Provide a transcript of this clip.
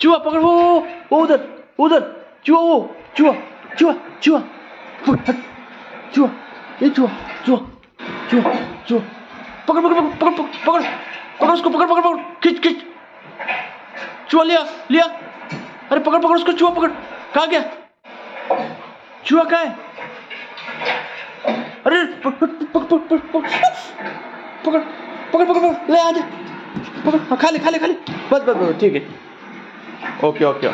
चुआ पकड़ वो वो उधर उधर चुआ वो चुआ चुआ चुआ चुआ ये चुआ चुआ चुआ चुआ पकड़ पकड़ पकड़ पकड़ पकड़ पकड़ उसको पकड़ पकड़ पकड़ खिंच खिंच चुआ लिया लिया अरे पकड़ पकड़ उसको चुआ पकड़ कहा गया चुआ कहा है अरे पकड़ पकड़ पकड़ पकड़ पकड़ पकड़ ले आ जा पकड़ खा ले खा ले खा ले बस बस बस ठीक है ओके ओके